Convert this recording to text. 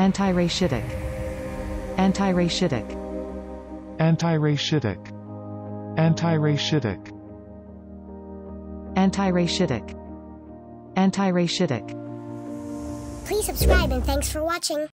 Anti-rachitic. Anti-rachitic. Anti-rachitic. Anti-rachitic. Anti-rachitic. Anti-rachitic. Please subscribe and thanks for watching.